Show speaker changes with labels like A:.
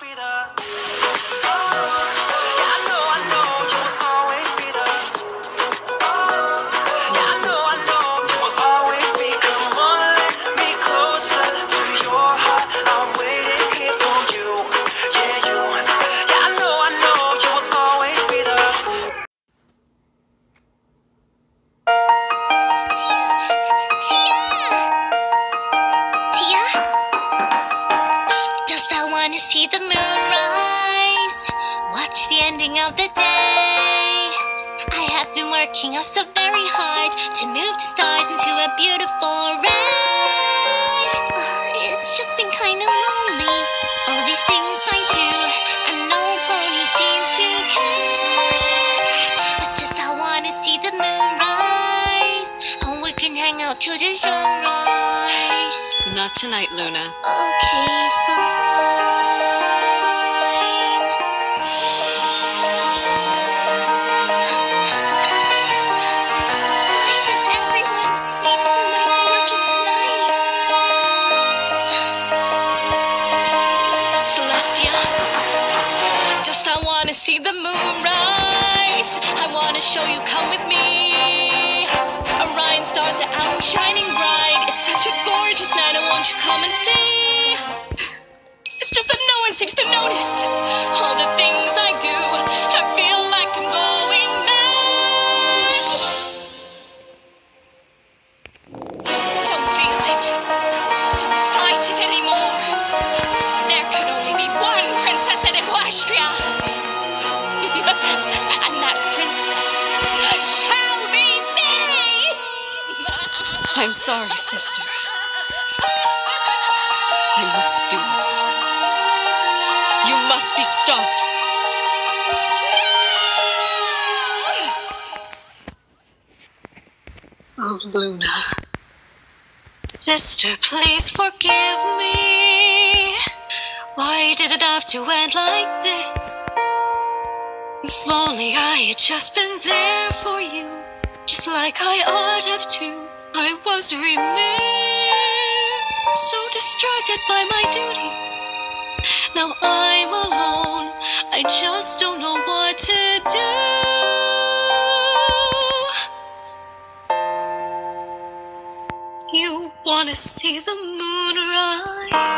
A: be there.
B: See the moon rise? Watch the ending of the day. I have been working oh so very hard to move the stars into a beautiful ray. Uh, It's just been kind of lonely. All these things I do, and no pony seems to care. But just I want to see the moon rise? And we can hang out till the sunrise.
C: Not tonight, Luna.
B: Okay, fine.
C: See the moon rise? I want to show you, come with me. Orion stars are out and shining bright. It's such a gorgeous night, I want you come and see. It's just that no one seems to notice I'm sorry, sister. I must do this. You must be stopped. Oh, Luna. Sister, please forgive me. Why did it have to end like this? If only I had just been there for you, just like I ought have to. I was remiss, so distracted by my duties. Now I'm alone, I just don't know what to do. You wanna see the moon rise?